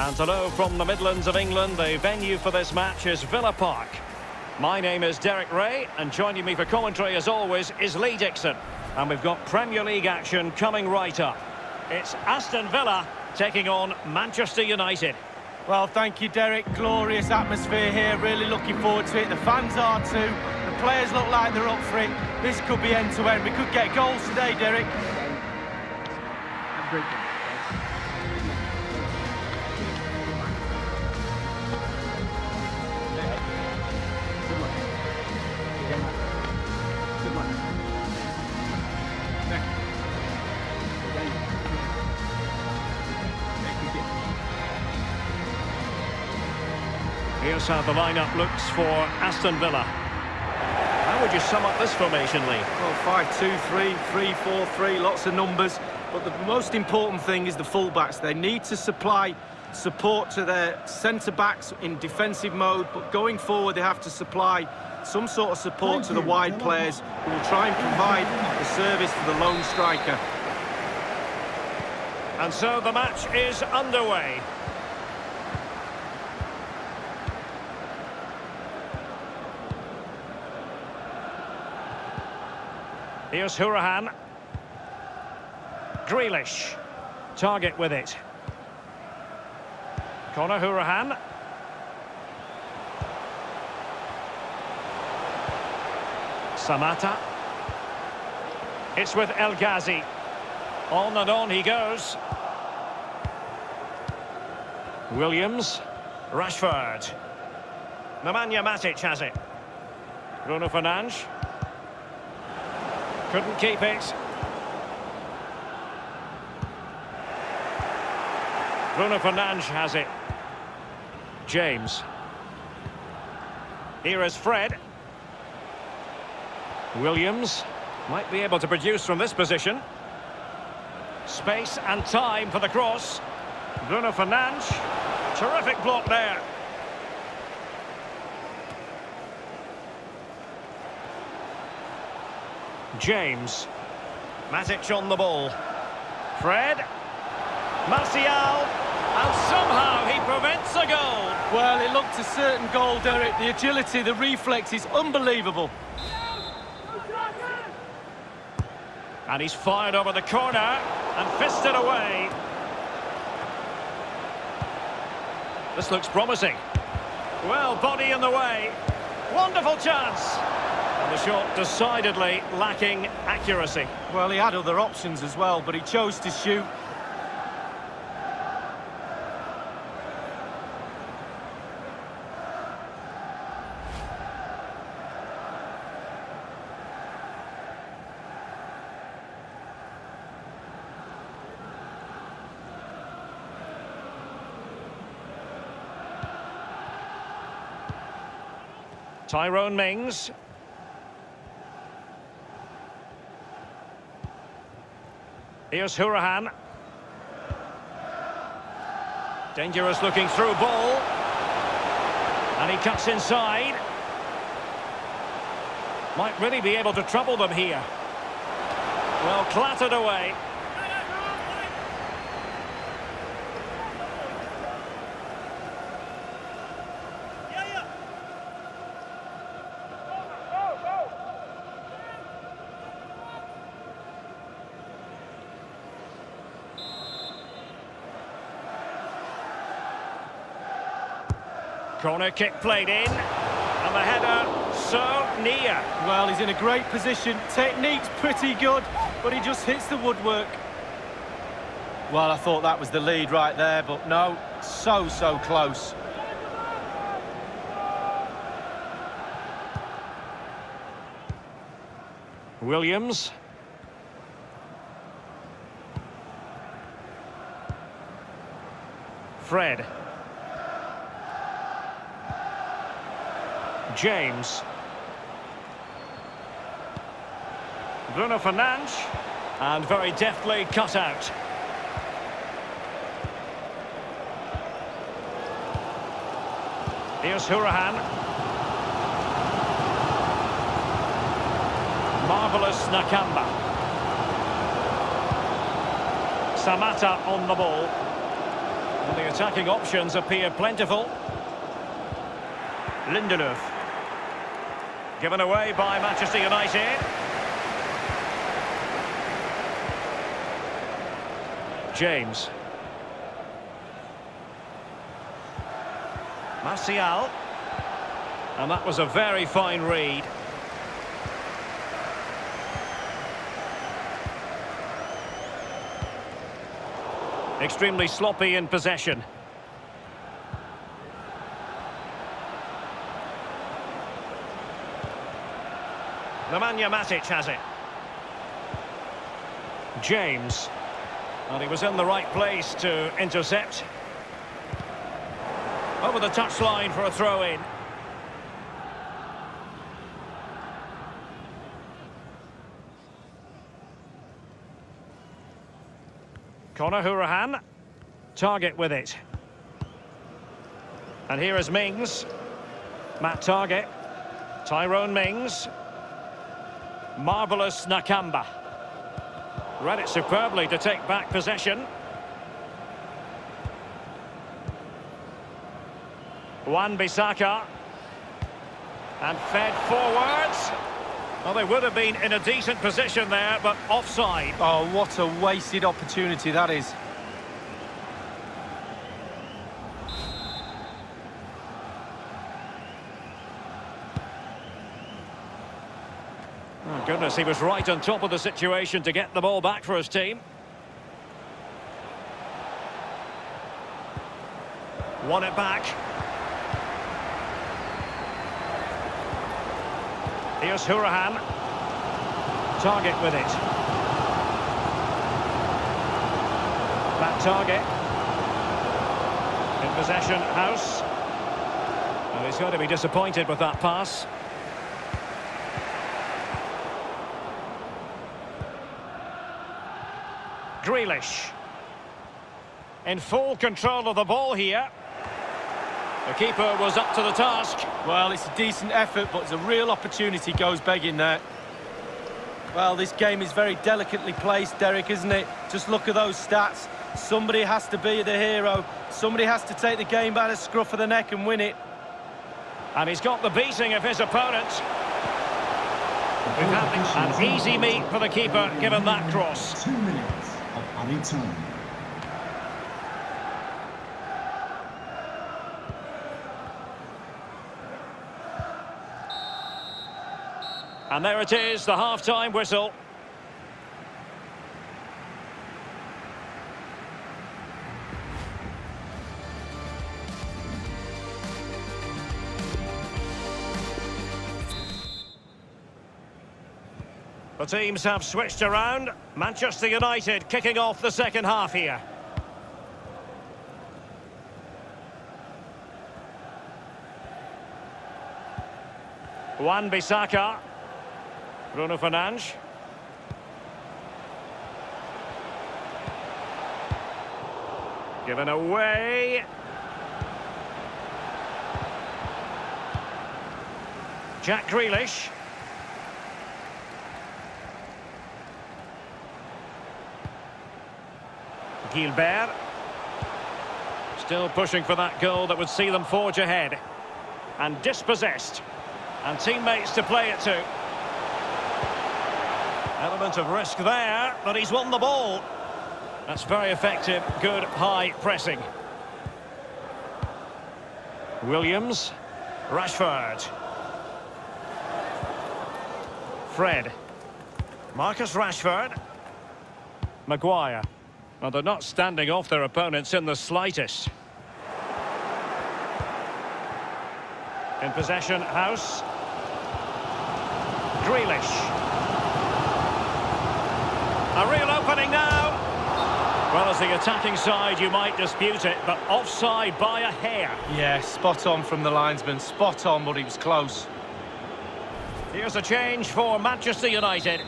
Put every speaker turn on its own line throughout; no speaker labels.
And hello from the Midlands of England. The venue for this match is Villa Park. My name is Derek Ray, and joining me for commentary, as always, is Lee Dixon. And we've got Premier League action coming right up. It's Aston Villa taking on Manchester United.
Well, thank you, Derek. Glorious atmosphere here. Really looking forward to it. The fans are too. The players look like they're up for it. This could be end-to-end. -end. We could get goals today, Derek. Have a great
Here's how the lineup looks for Aston Villa. How would you sum up this formation, Lee?
Well, 5-2-3, 3-4-3, lots of numbers. But the most important thing is the fullbacks. They need to supply support to their centre-backs in defensive mode, but going forward they have to supply some sort of support to the wide players who will try and provide the service for the lone striker.
And so the match is underway. Here's Hourihane. Grealish. Targett with it. Conor Hourihane. Samatta. It's with El Ghazi. On and on he goes. Williams. Rashford. Nemanja Matic has it. Bruno Fernandes. Couldn't keep it. Bruno Fernandes has it. James. Here is Fred. Williams might be able to produce from this position. Space and time for the cross. Bruno Fernandes. Terrific block there. James. Matic on the ball. Fred. Martial. And somehow he prevents a goal.
Well, it looked a certain goal, Derek. The agility, the reflex is unbelievable.
And he's fired over the corner and fisted away. This looks promising. Well, body in the way. Wonderful chance. The shot decidedly lacking accuracy.
Well, he had other options as well, but he chose to shoot.
Tyrone Mings. Here's Hourihane. Dangerous looking through ball. And he cuts inside. Might really be able to trouble them here. Well, clattered away. Corner kick played in. And the header so near.
Well, he's in a great position. Technique's pretty good, but he just hits the woodwork. Well, I thought that was the lead right there, but no, so, so close.
Williams. Fred. James. Bruno Fernandes. And very deftly cut out. Here's Hourihane. Marvelous Nakamba. Samatta on the ball. And the The attacking options appear plentiful. Lindelöf. Given away by Manchester United. James. Martial. And that was a very fine read. Extremely sloppy in possession. Nemanja Matic has it. James. And he was in the right place to intercept. Over the touchline for a throw-in. Conor Hourihane. Targett with it. And here is Mings. Matt Targett. Tyrone Mings. Marvelous Nakamba. Read it superbly to take back possession. Wan Bissaka. And fed forwards. Well, they would have been in a decent position there, but offside.
Oh, what a wasted opportunity that is.
Goodness, he was right on top of the situation to get the ball back for his team. Won it back. Here's Hourihane. Targett with it. That target. In possession, Hause. Well, he's going to be disappointed with that pass. Grealish. In full control of the ball here. The keeper was up to the task.
Well, it's a decent effort, but it's a real opportunity goes begging there. Well, this game is very delicately placed, Derek, isn't it? Just look at those stats. Somebody has to be the hero. Somebody has to take the game by the scruff of the neck and win it.
And he's got the beating of his opponent. We've had an easy meet for the keeper, given that cross.
Added time.
And there it is, the half-time whistle. The teams have switched around. Manchester United kicking off the second half here. Wan Bissaka. Bruno Fernandes. Given away. Jack Grealish. Guilbert. Still pushing for that goal that would see them forge ahead. And dispossessed. And teammates to play it to. Element of risk there, but he's won the ball. That's very effective, good high pressing. Williams, Rashford. Fred. Marcus Rashford. Maguire. Well, they're not standing off their opponents in the slightest. In possession, Hause. Grealish. A real opening now. Well, as the attacking side, you might dispute it, but offside by a hair.
Yeah, spot on from the linesman. Spot on, but he was close.
Here's a change for Manchester United.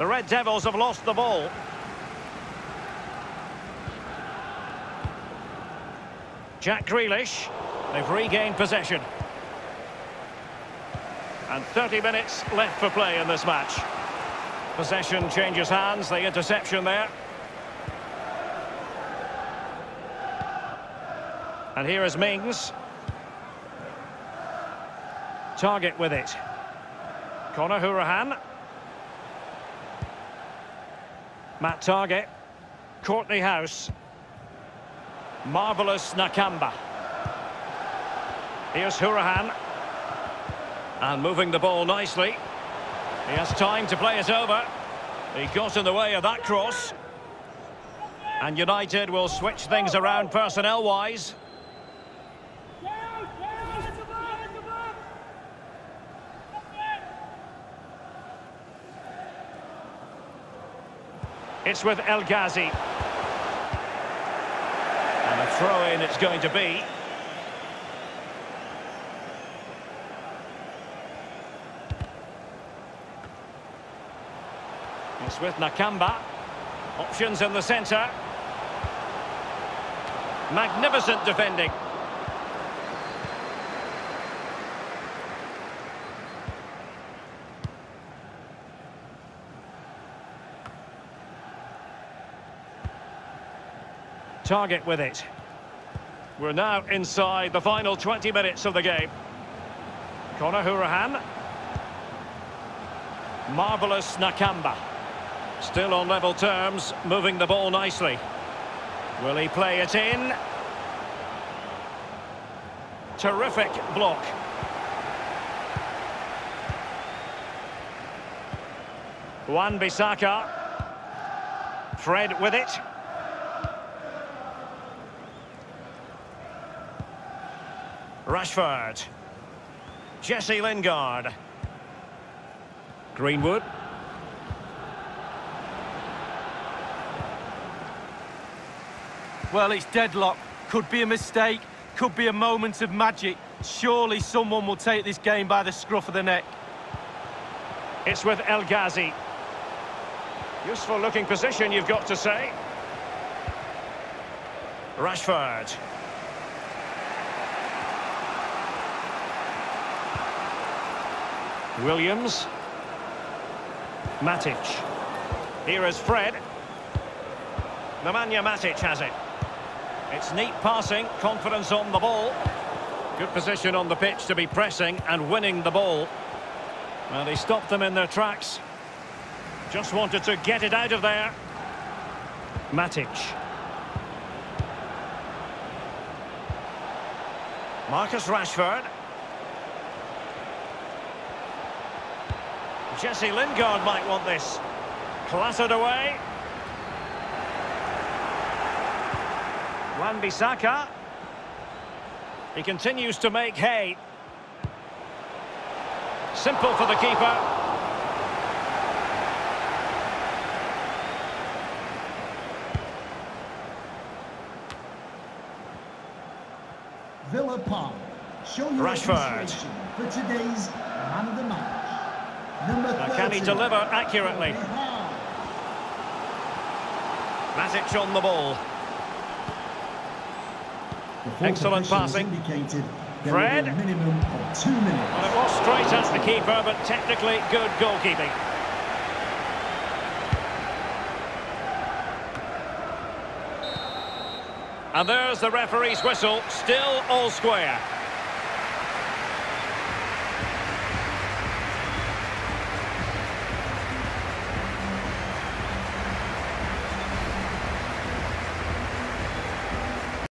The Red Devils have lost the ball. Jack Grealish. They've regained possession. And 30 minutes left for play in this match. Possession changes hands, the interception there. And here is Mings. Targett with it. Conor Hourihane. Matt Targett. Kortney Hause. Marvelous Nakamba. Here's Hourihane. And moving the ball nicely. He has time to play it over. He got in the way of that cross. And United will switch things around personnel-wise. It's with El Ghazi. And a throw-in it's going to be. It's with Nakamba. Options in the centre. Magnificent defending. Targett with it. We're now inside the final 20 minutes of the game. Conor Hourihane. Marvelous Nakamba. Still on level terms, moving the ball nicely. Will he play it in? Terrific block. Wan Bissaka. Fred with it. Rashford. Jesse Lingard. Greenwood.
Well, it's deadlock. Could be a mistake, could be a moment of magic. Surely someone will take this game by the scruff of the neck.
It's with El Ghazi. Useful looking position, you've got to say. Rashford. Williams. Matic. Here is Fred. Nemanja Matic has it. It's neat passing, confidence on the ball. Good position on the pitch to be pressing and winning the ball. Well, he stopped them in their tracks. Just wanted to get it out of there. Matic. Marcus Rashford. Jesse Lingard might want this. Clattered away. Wan-Bissaka. He continues to make hay. Simple for the keeper.
Villa Park. Show your
Rashford.
for today's man of the match.
Now, can he deliver accurately? Matic on the ball.
The
Excellent passing. Fred.
will be a minimum of two minutes.
Well, it was straight at the keeper, but technically good goalkeeping. And there's the referee's whistle, still all square.